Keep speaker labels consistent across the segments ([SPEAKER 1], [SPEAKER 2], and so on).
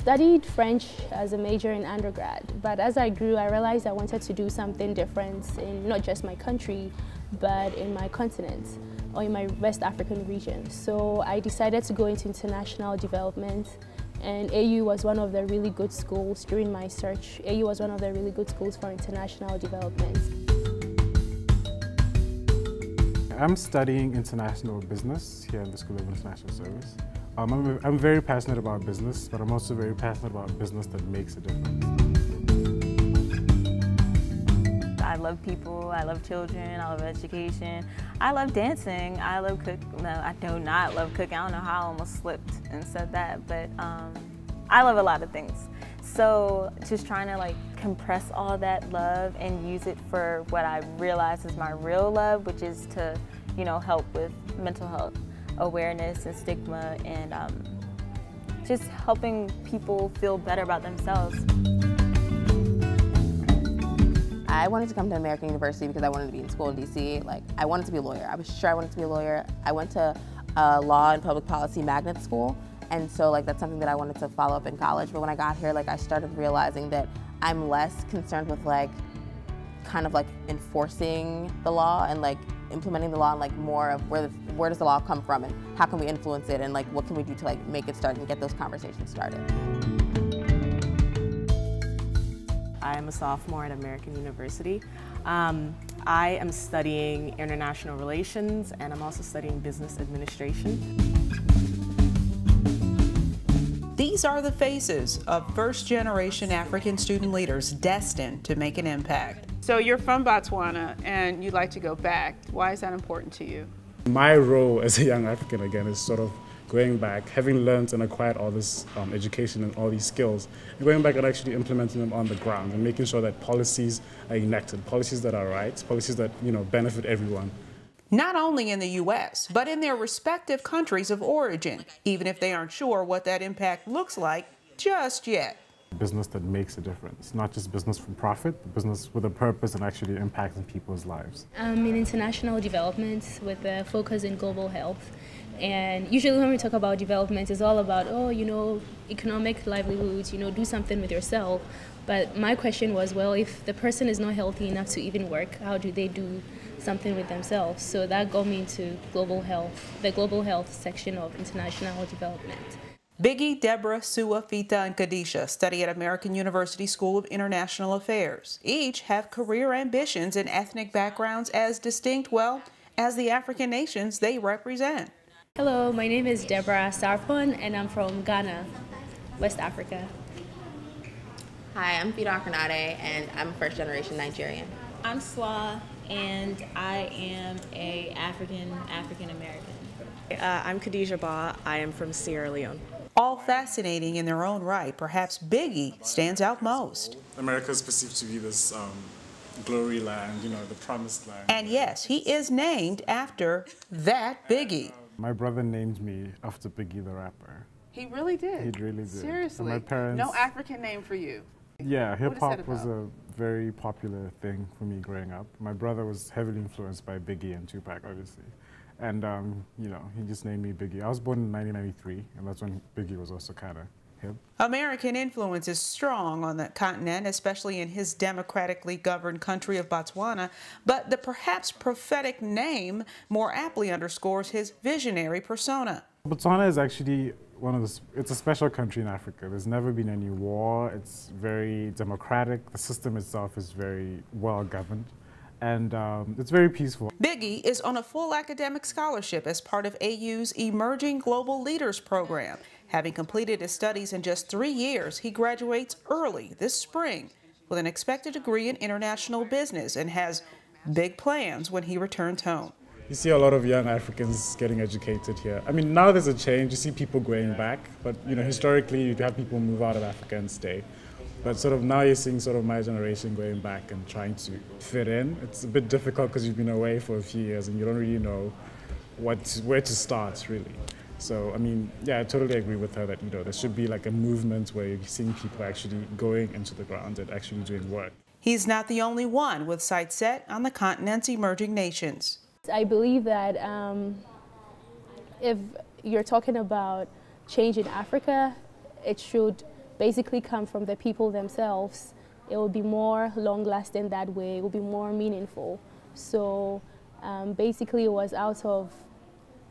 [SPEAKER 1] Studied French as a major in undergrad, but as I grew, I realized I wanted to do something different in not just my country, but in my continent or in my West African region. So I decided to go into international development and AU was one of the really good schools during my search. AU was one of the really good schools for international development.
[SPEAKER 2] I'm studying international business here at the School of International Service. Um, I'm, I'm very passionate about business, but I'm also very passionate about business that makes a difference.
[SPEAKER 3] I love people, I love children, I love education, I love dancing, I love cook. No, I do not love cooking. I don't know how I almost slipped and said that, but um, I love a lot of things. So just trying to like compress all that love and use it for what I realize is my real love, which is to, you know, help with mental health awareness and stigma and um, just helping people feel better about themselves.
[SPEAKER 4] I wanted to come to American University because I wanted to be in school in DC. Like, I wanted to be a lawyer. I was sure I wanted to be a lawyer. I went to a law and public policy magnet school, and so like that's something that I wanted to follow up in college. But when I got here, like I started realizing that I'm less concerned with like kind of like enforcing the law and like implementing the law and like more of where the, where does the law come from and how can we influence it and like what can we do to like make it start and get those conversations started.
[SPEAKER 5] I am a sophomore at American University. Um, I am studying international relations and I'm also studying business administration.
[SPEAKER 6] These are the faces of first generation African student leaders destined to make an impact.
[SPEAKER 7] So you're from Botswana and you'd like to go back. Why is that important to you?
[SPEAKER 2] My role as a young African, again, is sort of going back, having learned and acquired all this um, education and all these skills, and going back and actually implementing them on the ground and making sure that policies are enacted, policies that are right, policies that you know benefit everyone.
[SPEAKER 6] Not only in the U.S., but in their respective countries of origin, even if they aren't sure what that impact looks like just yet.
[SPEAKER 2] Business that makes a difference, not just business for profit, but business with a purpose and actually impacting people's lives.
[SPEAKER 1] I'm in international development with a focus in global health. And usually when we talk about development, it's all about, oh, you know, economic livelihoods, you know, do something with yourself. But my question was, well, if the person is not healthy enough to even work, how do they do something with themselves? So that got me into global health, the global health section of international development.
[SPEAKER 6] Biggie, Deborah, Sua, Fita, and Kadisha study at American University School of International Affairs. Each have career ambitions and ethnic backgrounds as distinct, well, as the African nations they represent.
[SPEAKER 1] Hello, my name is Deborah Sarpong, and I'm from Ghana, West Africa.
[SPEAKER 4] Hi, I'm Fida Akernade, and I'm a first generation Nigerian.
[SPEAKER 3] I'm Sua, and I am a African African American.
[SPEAKER 5] Uh, I'm Khadijah Ba. I am from Sierra Leone.
[SPEAKER 6] All fascinating in their own right, perhaps Biggie stands out most.
[SPEAKER 2] America is perceived to be this um, glory land, you know, the promised land.
[SPEAKER 6] And yes, he is named after that Biggie.
[SPEAKER 2] My brother named me after Biggie the rapper.
[SPEAKER 7] He really did?
[SPEAKER 2] He really did.
[SPEAKER 7] Seriously?
[SPEAKER 2] And my parents...
[SPEAKER 7] No African name for you?
[SPEAKER 2] Yeah, hip-hop was a very popular thing for me growing up. My brother was heavily influenced by Biggie and Tupac, obviously. And, um, you know, he just named me Biggie. I was born in 1993, and that's when Biggie was also kind of hip.
[SPEAKER 6] American influence is strong on the continent, especially in his democratically governed country of Botswana, but the perhaps prophetic name more aptly underscores his visionary persona.
[SPEAKER 2] Botswana is actually one of the, it's a special country in Africa. There's never been any war. It's very democratic. The system itself is very well governed and um, it's very peaceful.
[SPEAKER 6] Biggie is on a full academic scholarship as part of AU's Emerging Global Leaders Program. Having completed his studies in just three years, he graduates early this spring with an expected degree in international business and has big plans when he returns home.
[SPEAKER 2] You see a lot of young Africans getting educated here. I mean, now there's a change. You see people going back, but you know, historically, you'd have people move out of Africa and stay. But sort of now you're seeing sort of my generation going back and trying to fit in. It's a bit difficult because you've been away for a few years and you don't really know what where to start really. So I mean, yeah, I totally agree with her that you know there should be like a movement where you're seeing people actually going into the ground and actually doing work.
[SPEAKER 6] He's not the only one with sights set on the continent's emerging nations.
[SPEAKER 1] I believe that um, if you're talking about change in Africa, it should basically come from the people themselves. It will be more long lasting that way, it will be more meaningful. So um, basically, it was out of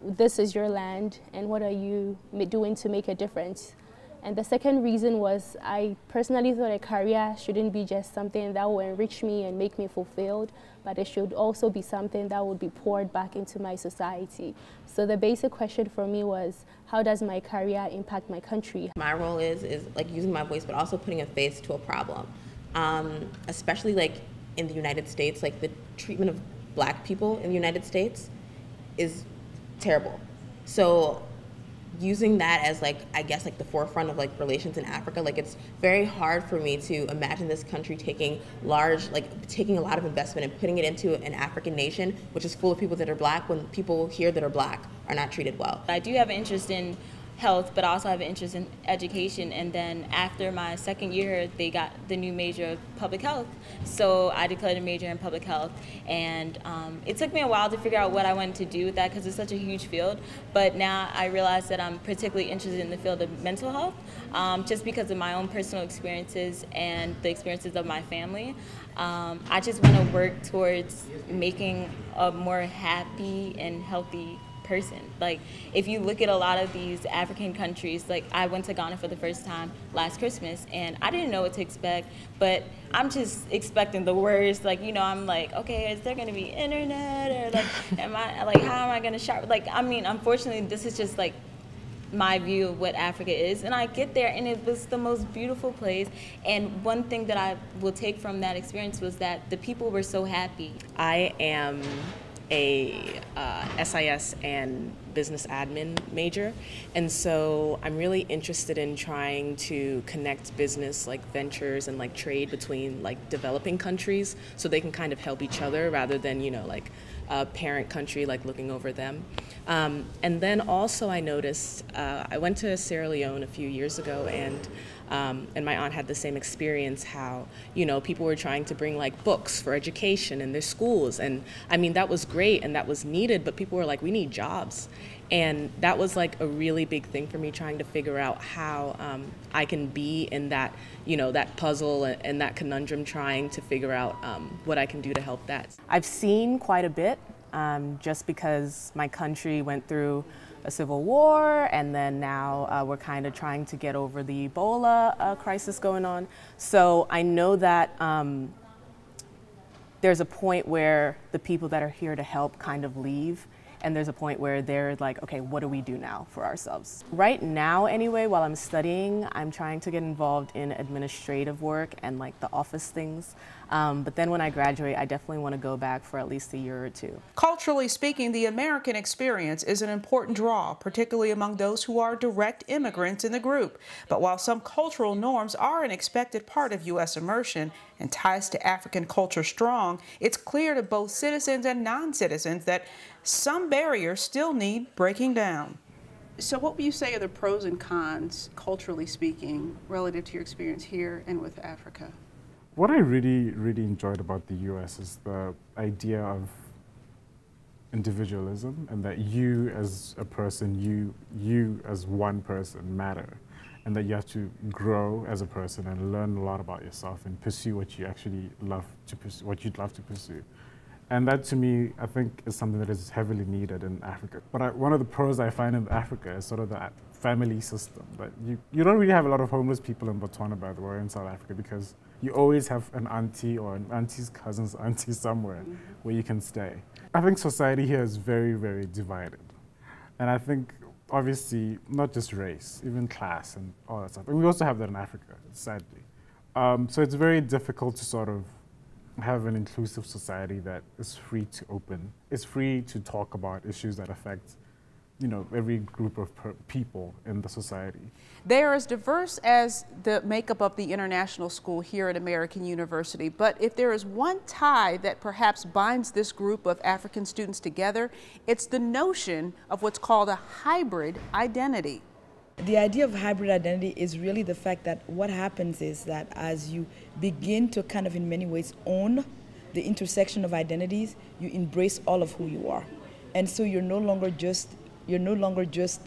[SPEAKER 1] this is your land and what are you doing to make a difference. And the second reason was I personally thought a career shouldn't be just something that will enrich me and make me fulfilled, but it should also be something that would be poured back into my society. So the basic question for me was, how does my career impact my country?
[SPEAKER 4] My role is, is like using my voice, but also putting a face to a problem. Um, especially like in the United States, like the treatment of black people in the United States is terrible. So using that as like I guess like the forefront of like relations in Africa, like it's very hard for me to imagine this country taking large like taking a lot of investment and putting it into an African nation which is full of people that are black when people here that are black are not treated well.
[SPEAKER 3] I do have an interest in health, but also have an interest in education. And then after my second year, they got the new major of public health. So I declared a major in public health. And um, it took me a while to figure out what I wanted to do with that because it's such a huge field. But now I realize that I'm particularly interested in the field of mental health um, just because of my own personal experiences and the experiences of my family. Um, I just want to work towards making a more happy and healthy person. Like if you look at a lot of these African countries, like I went to Ghana for the first time last Christmas and I didn't know what to expect, but I'm just expecting the worst. Like, you know, I'm like, okay, is there gonna be internet or like am I like how am I gonna shop? Like I mean, unfortunately this is just like my view of what Africa is. And I get there, and it was the most beautiful place. And one thing that I will take from that experience was that the people were so happy.
[SPEAKER 5] I am a uh, SIS and business admin major. And so I'm really interested in trying to connect business like ventures and like trade between like developing countries so they can kind of help each other rather than, you know, like a parent country like looking over them. Um, and then also I noticed, uh, I went to Sierra Leone a few years ago and um, and my aunt had the same experience how, you know, people were trying to bring like books for education in their schools. And I mean, that was great and that was needed, but people were like, we need jobs. And that was like a really big thing for me trying to figure out how um, I can be in that, you know, that puzzle and, and that conundrum trying to figure out um, what I can do to help that. I've seen quite a bit um, just because my country went through a civil war, and then now uh, we're kind of trying to get over the Ebola uh, crisis going on. So I know that um, there's a point where the people that are here to help kind of leave. And there's a point where they're like, okay, what do we do now for ourselves? Right now, anyway, while I'm studying, I'm trying to get involved in administrative work and like the office things. Um, but then when I graduate, I definitely want to go back for at least a year or two.
[SPEAKER 6] Culturally speaking, the American experience is an important draw, particularly among those who are direct immigrants in the group. But while some cultural norms are an expected part of U.S. immersion and ties to African culture strong, it's clear to both citizens and non citizens that some barriers still need breaking down.
[SPEAKER 7] So, what would you say are the pros and cons, culturally speaking, relative to your experience here and with Africa?
[SPEAKER 2] What I really, really enjoyed about the US is the idea of individualism and that you as a person, you, you as one person matter and that you have to grow as a person and learn a lot about yourself and pursue what you actually love to pursue, what you'd love to pursue. And that to me, I think, is something that is heavily needed in Africa. But I, one of the pros I find in Africa is sort of that family system. That you, you don't really have a lot of homeless people in Botswana, by the way, in South Africa, because you always have an auntie or an auntie's cousin's auntie somewhere mm-hmm. where you can stay. I think society here is very, very divided. And I think, obviously, not just race, even class and all that stuff. And we also have that in Africa, sadly. Um, so it's very difficult to sort of have an inclusive society that is free to open, is free to talk about issues that affect you know, every group of people in the society.
[SPEAKER 6] They are as diverse as the makeup of the international school here at American University, but if there is one tie that perhaps binds this group of African students together, it's the notion of what's called a hybrid identity.
[SPEAKER 8] The idea of hybrid identity is really the fact that what happens is that as you begin to kind of in many ways own the intersection of identities, you embrace all of who you are. And so you're no longer just you're no longer just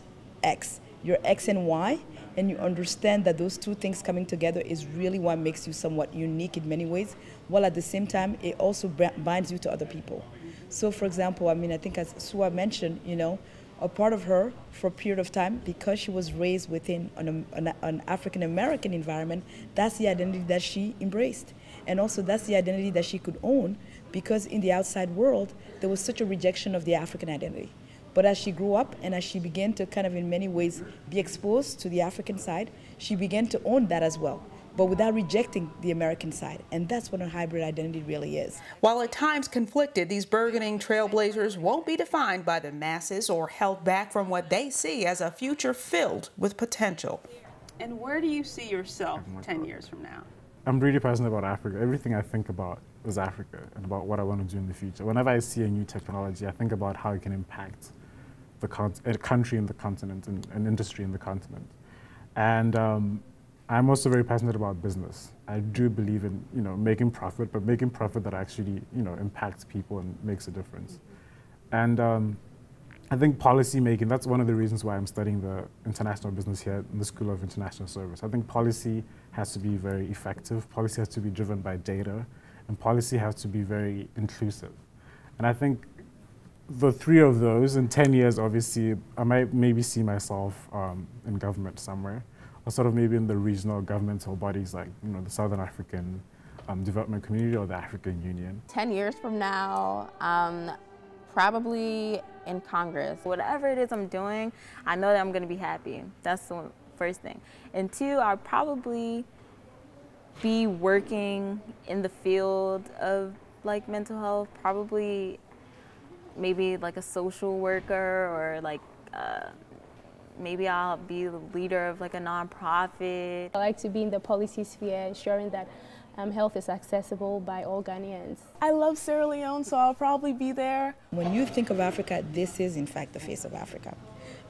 [SPEAKER 8] X. You're X and Y, and you understand that those two things coming together is really what makes you somewhat unique in many ways, while at the same time it also binds you to other people. So, for example, I mean, I think as Sua mentioned, you know, a part of her for a period of time because she was raised within an, an, an African American environment, that's the identity that she embraced. And also, that's the identity that she could own because in the outside world, there was such a rejection of the African identity. But as she grew up and as she began to kind of in many ways be exposed to the African side, she began to own that as well but without rejecting the American side. And that's what a hybrid identity really is.
[SPEAKER 6] While at times conflicted, these burgeoning trailblazers won't be defined by the masses or held back from what they see as a future filled with potential.
[SPEAKER 7] And where do you see yourself 10 years from now?
[SPEAKER 2] I'm really passionate about Africa. Everything I think about is Africa and about what I want to do in the future. Whenever I see a new technology, I think about how it can impact the a country in the continent and an industry in the continent. And um, I'm also very passionate about business. I do believe in you know making profit, but making profit that actually you know impacts people and makes a difference. And um, I think policy making, that's one of the reasons why I'm studying the international business here in the School of International Service. I think policy has to be very effective, policy has to be driven by data, and policy has to be very inclusive. And I think the three of those in 10 years, obviously, I might maybe see myself um, in government somewhere, or sort of maybe in the regional governmental bodies like you know the Southern African um, Development Community or the African Union.
[SPEAKER 4] 10 years from now, um, probably in Congress.
[SPEAKER 3] Whatever it is I'm doing, I know that I'm going to be happy. That's the first thing. And two, I'll probably be working in the field of like mental health, probably maybe like a social worker or like uh, maybe I'll be the leader of like a nonprofit.
[SPEAKER 1] I like to be in the policy sphere, ensuring that um, health is accessible by all Ghanaians.
[SPEAKER 9] I love Sierra Leone, so I'll probably be there.
[SPEAKER 8] When you think of Africa, this is in fact the face of Africa.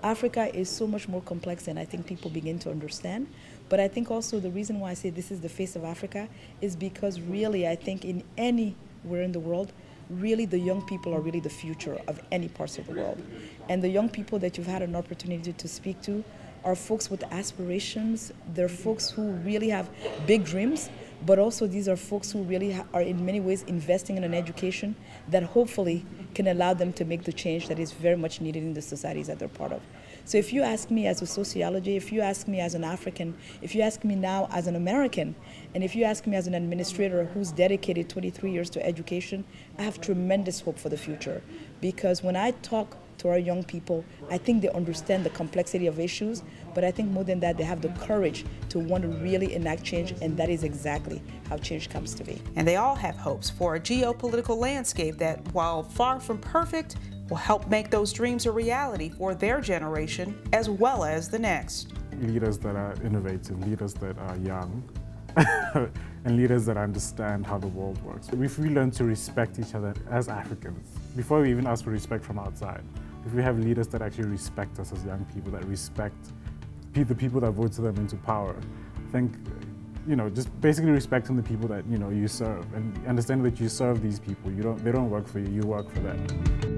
[SPEAKER 8] Africa is so much more complex than I think people begin to understand. But I think also the reason why I say this is the face of Africa is because really I think in anywhere in the world, really the young people are really the future of any parts of the world. And the young people that you've had an opportunity to speak to are folks with aspirations. They're folks who really have big dreams, but also these are folks who really are in many ways investing in an education that hopefully can allow them to make the change that is very much needed in the societies that they're part of. So if you ask me as a sociology, if you ask me as an African, if you ask me now as an American, and if you ask me as an administrator who's dedicated 23 years to education, I have tremendous hope for the future. Because when I talk to our young people, I think they understand the complexity of issues, but I think more than that, they have the courage to want to really enact change, and that is exactly how change comes to be.
[SPEAKER 6] And they all have hopes for a geopolitical landscape that, while far from perfect, will help make those dreams a reality for their generation as well as the next.
[SPEAKER 2] Leaders that are innovative, leaders that are young, and leaders that understand how the world works. If we learn to respect each other as Africans, before we even ask for respect from outside, if we have leaders that actually respect us as young people, that respect the people that voted them into power, I think, you know, just basically respecting the people that, you know, you serve and understanding that you serve these people. You don't, they don't work for you, you work for them.